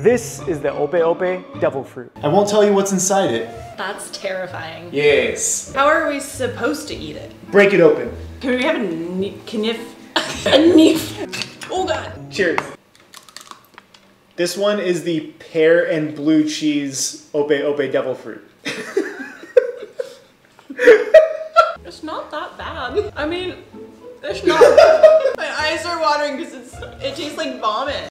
This is the Ope Ope Devil Fruit. I won't tell you what's inside it. That's terrifying. Yes. How are we supposed to eat it? Break it open. Can we have a kniff? a kniff? Oh god. Cheers. This one is the pear and blue cheese Ope Ope Devil Fruit. It's not that bad. I mean, it's not. My eyes are watering because it tastes like vomit.